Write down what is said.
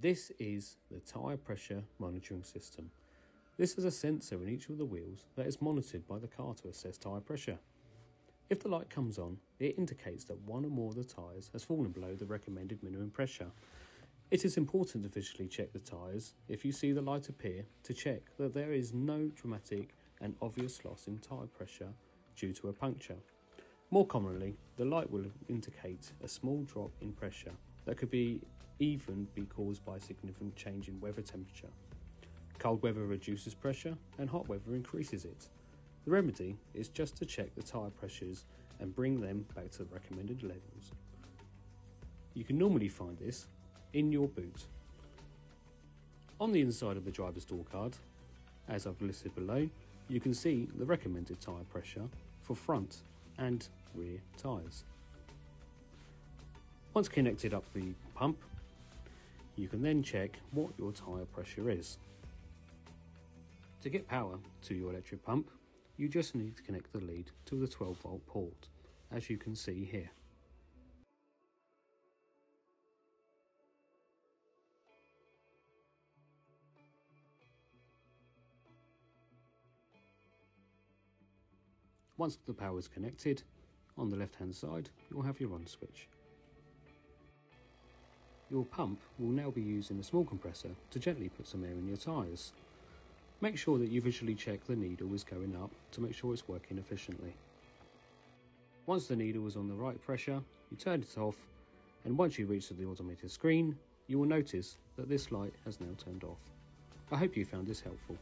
This is the tyre pressure monitoring system. This is a sensor in each of the wheels that is monitored by the car to assess tyre pressure. If the light comes on, it indicates that one or more of the tyres has fallen below the recommended minimum pressure. It is important to visually check the tyres if you see the light appear to check that there is no dramatic and obvious loss in tyre pressure due to a puncture. More commonly, the light will indicate a small drop in pressure that could be even be caused by a significant change in weather temperature. Cold weather reduces pressure and hot weather increases it. The remedy is just to check the tyre pressures and bring them back to the recommended levels. You can normally find this in your boot. On the inside of the driver's door card, as I've listed below, you can see the recommended tyre pressure for front and rear tyres. Once connected up the pump, you can then check what your tyre pressure is. To get power to your electric pump, you just need to connect the lead to the 12 volt port, as you can see here. Once the power is connected, on the left hand side you'll have your on switch. Your pump will now be using a small compressor to gently put some air in your tyres. Make sure that you visually check the needle is going up to make sure it's working efficiently. Once the needle is on the right pressure, you turn it off and once you reach the automated screen, you will notice that this light has now turned off. I hope you found this helpful.